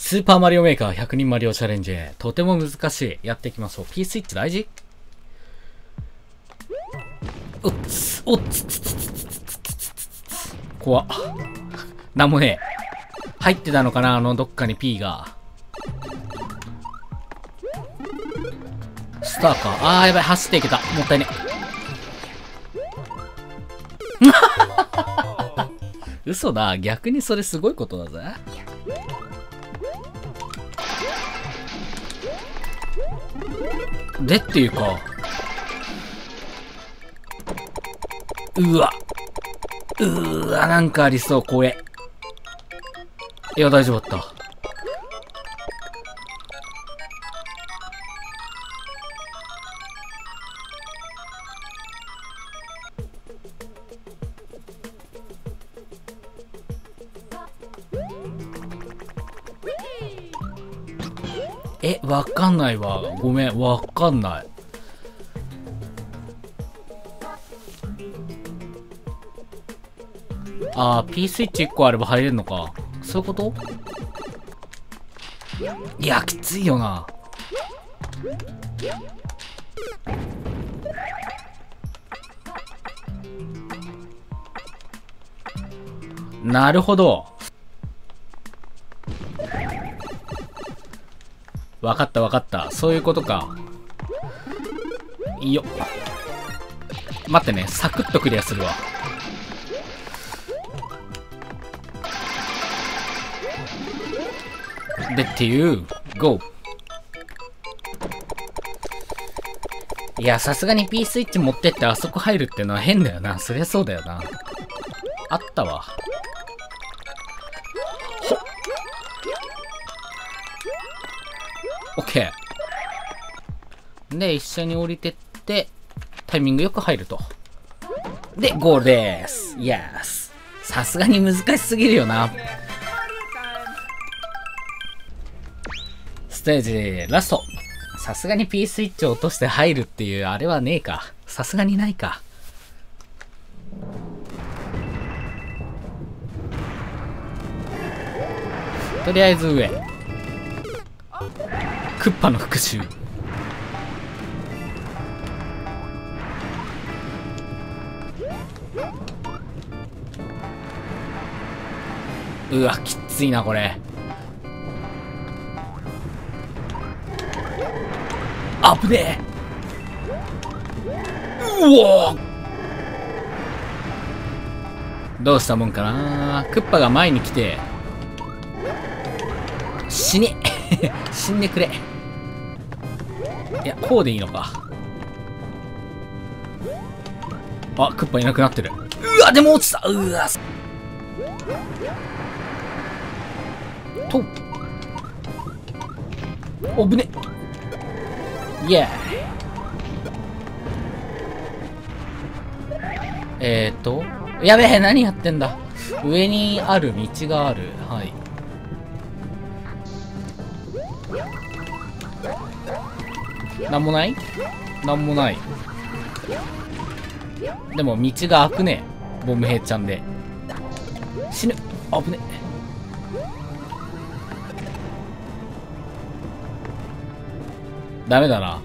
スーパーマリオメーカー100人マリオチャレンジ。とても難しい。やっていきましょう。P スイッチ大事おっつ、おっつつつつつつつつつ怖っ。なんもねえ。入ってたのかなあのどっかに P が。スターか。あーやばい、走っていけた。もったいね。嘘だ。逆にそれすごいことだぜ。でっていうか。うわ。うわ、なんかありそう、怖え。いや、大丈夫だった。え、わかんないわ。ごめん、わかんない。あー、P スイッチ1個あれば入れるのか。そういうこと？いや、きついよな。なるほど。わかったわかった。そういうことか。いいよ。待ってね、サクッとクリアするわ。でっていう、GO! いや、さすがに P スイッチ持ってってあそこ入るってのは変だよな。そりゃそうだよな。あったわ。で、一緒に降りてって、タイミングよく入ると。で、ゴールです。イエス。さすがに難しすぎるよな。ステージ、ラスト。さすがに P スイッチを落として入るっていう、あれはねえか。さすがにないか。とりあえず上。クッパの復讐。うわ、きついな、これ。あぶねえ。うおどうしたもんかな。クッパが前に来て。死ね。死んでくれ。いやこうでいいのか。あクッパいなくなってる。うわでも落ちた。うわと。おぶね。イエーイ。えーと、やべえ、何やってんだ。上にある道がある。はい。なんもない？なんもない。でも道が開くね。ボムヘイちゃんで。死ぬ。危ね。ダメだな。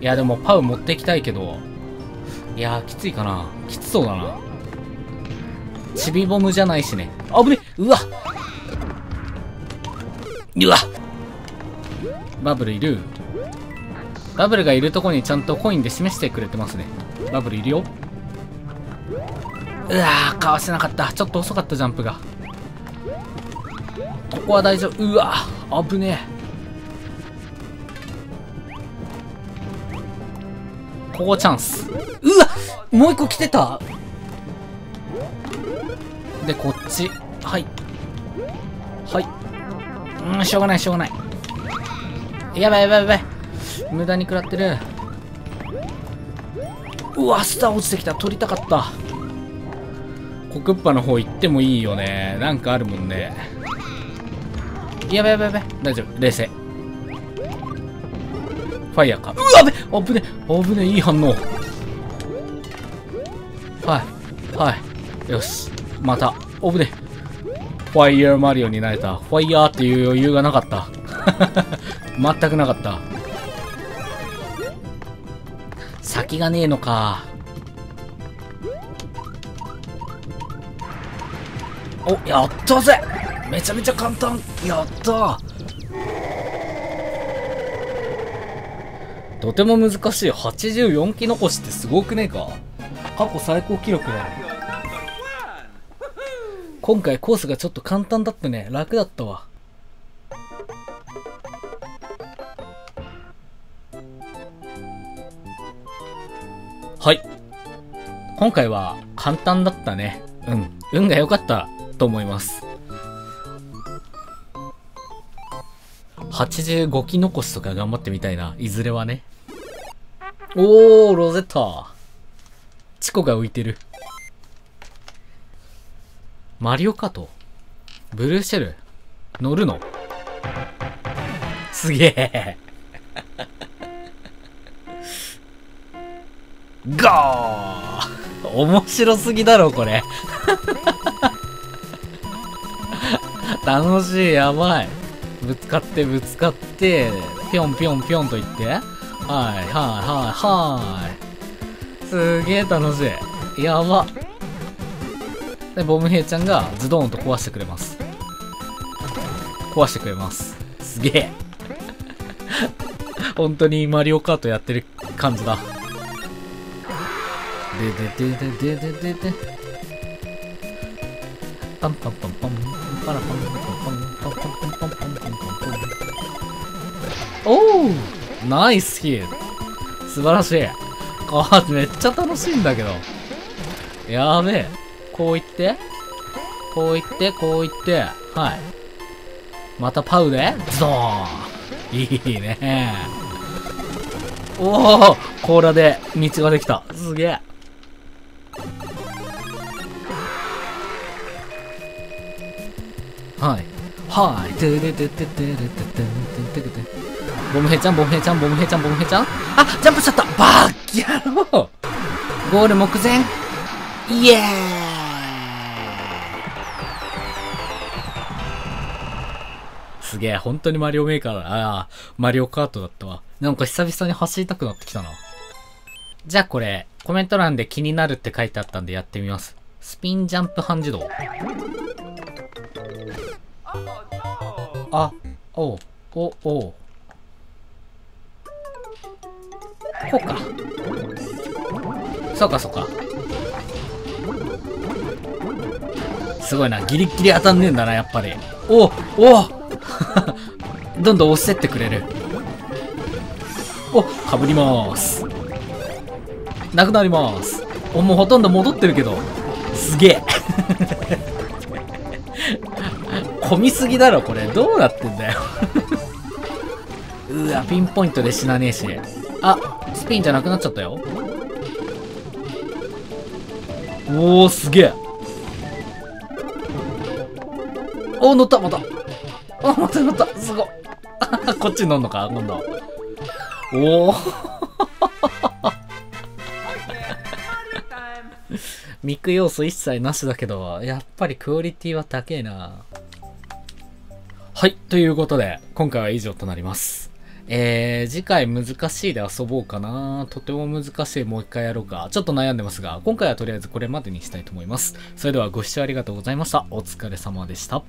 いや、でもパウ持ってきたいけど。いや、きついかな。きつそうだな。チビボムじゃないしね。あぶねうわうわバブルいるバブルがいるとこにちゃんとコインで示してくれてますね。バブルいるよ。うわー、かわせなかった。ちょっと遅かった、ジャンプが。ここは大丈夫。うわ危ねえ。ここチャンス。うわもう一個来てたで、こっち。はい。はい。うん、しょうがない、しょうがない。やばいやばいやばい。無駄に食らってる。うわ、スター落ちてきた。取りたかった。コクッパの方行ってもいいよね。なんかあるもんね。やばいやばいやばい。大丈夫。冷静。ファイヤーか。うわべ危ね危ねいい反応。はい。はい。よし。また。危ねファイヤーマリオになれた。ファイヤーっていう余裕がなかった。全くなかった。先がねえのか。お、やったぜめちゃめちゃ簡単やったとても難しい。84機残しってすごくねえか過去最高記録だ。今回コースがちょっと簡単だったね。楽だったわ。はい。今回は簡単だったね。うん。運が良かったと思います。85機残しとか頑張ってみたいな。いずれはね。おー、ロゼッタ。チコが浮いてる。マリオカートブルーシェル乗るのすげえ。ゴー 面白すぎだろ、これ。楽しい、やばい。ぶつかって、ぶつかって、ぴょんぴょんぴょんと言って。はい、はい、はい、はい。すげえ楽しい。やば。で、ボムヘイちゃんがズドーンと壊してくれます。壊してくれます。すげえ。本当にマリオカートやってる感じだ。でででででででで。パンパンパンパン、パラパンパンパンパンパンパンパンパンパンパンパンパン。おナイスヒット素晴らしい。あ、めっちゃ楽しいんだけど。やべえ。こう言って、こう言って、こう言って、はい。またパウで、ズドーンいいねおお甲羅で道ができた。すげえ。はいはいてれててててれてててててボムヘちゃんボムヘちゃんボムヘちゃんボムヘちゃんあジャンプしちゃったバーキ野郎ゴール目前イエーイすげえ、本当にマリオメーカーだ。ああ、マリオカートだったわ。なんか久々に走りたくなってきたな。じゃあこれ、コメント欄で気になるって書いてあったんでやってみます。スピンジャンプ半自動。あ、おう、お、おう。こうか。そうかそうか。すごいな。ギリギリ当たんねえんだな、やっぱり。おお どんどん押してってくれる。おかぶりまーす。なくなります。お、もうほとんど戻ってるけど。すげえ。混みすぎだろ、これ。どうなってんだよ。うわ、ピンポイントで死なねえし。あ、スピンじゃなくなっちゃったよ。おー、すげえ。おー、乗った、また。あ、また乗った。すごい。こっちに乗んのか今度。おー。ミク要素一切なしだけど、やっぱりクオリティは高えな。はい。ということで、今回は以上となります。えー、次回難しいで遊ぼうかな。とても難しい。もう一回やろうか。ちょっと悩んでますが、今回はとりあえずこれまでにしたいと思います。それではご視聴ありがとうございました。お疲れ様でした。